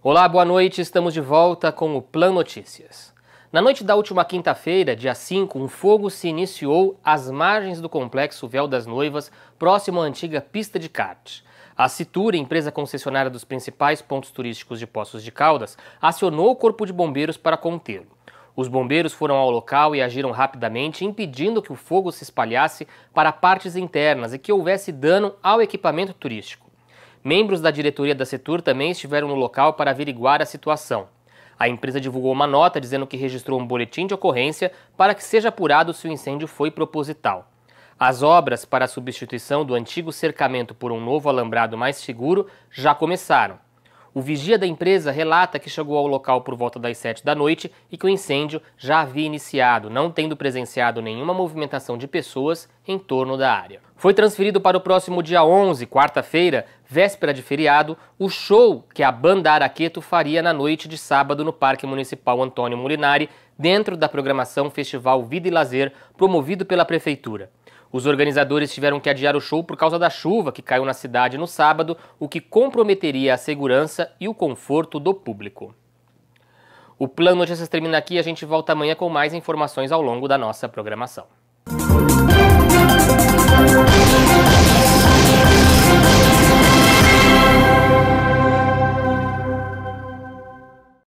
Olá, boa noite. Estamos de volta com o Plan Notícias. Na noite da última quinta-feira, dia 5, um fogo se iniciou às margens do complexo Véu das Noivas, próximo à antiga pista de kart. A Citura, empresa concessionária dos principais pontos turísticos de Poços de Caldas, acionou o corpo de bombeiros para contê-lo. Os bombeiros foram ao local e agiram rapidamente, impedindo que o fogo se espalhasse para partes internas e que houvesse dano ao equipamento turístico. Membros da diretoria da Setur também estiveram no local para averiguar a situação. A empresa divulgou uma nota dizendo que registrou um boletim de ocorrência para que seja apurado se o incêndio foi proposital. As obras para a substituição do antigo cercamento por um novo alambrado mais seguro já começaram. O vigia da empresa relata que chegou ao local por volta das 7 da noite e que o incêndio já havia iniciado, não tendo presenciado nenhuma movimentação de pessoas em torno da área. Foi transferido para o próximo dia 11, quarta-feira, véspera de feriado, o show que a banda Araqueto faria na noite de sábado no Parque Municipal Antônio Molinari, dentro da programação Festival Vida e Lazer, promovido pela Prefeitura. Os organizadores tiveram que adiar o show por causa da chuva que caiu na cidade no sábado, o que comprometeria a segurança e o conforto do público. O Plano Notícias termina aqui e a gente volta amanhã com mais informações ao longo da nossa programação.